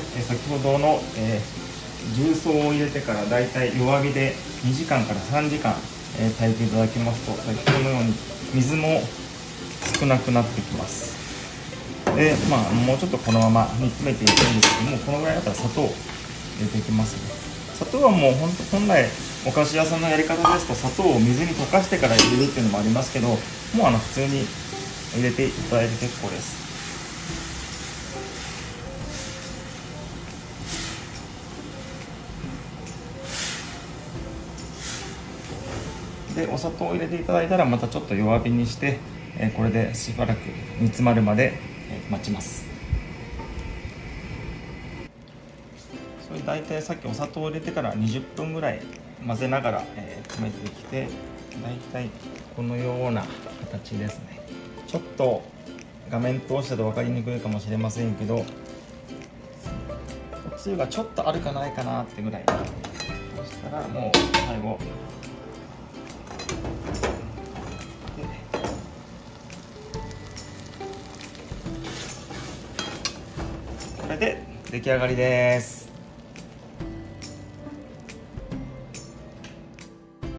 先ほどの、え、重曹を入れてからだいたい弱火で2時間から3時間、え、炊いていただきますとこのように水も少なくなってきます。でまあもうちょっとこのまま煮詰めていくんですけどもこのぐらいだったら砂糖入れていきますね。砂糖はもう本当本来お菓子屋さんのやり方ですと砂糖を水に溶かしてから入れるっていうのもありますけどもうあの普通に入れていただいて結構です。でお砂糖を入れていただいたらまたちょっと弱火にして、えこれでしばらく煮詰まるまで、え待ちます。それ大体さっきお砂糖を入れてから20分ぐらい混ぜながら、え詰めてきて大体このような形ですね。ちょっと画面通してと分かりにくいかもしれませんけどおつゆがちょっとあるかないかなってぐらいそしたらもう最後れで出来上がりです。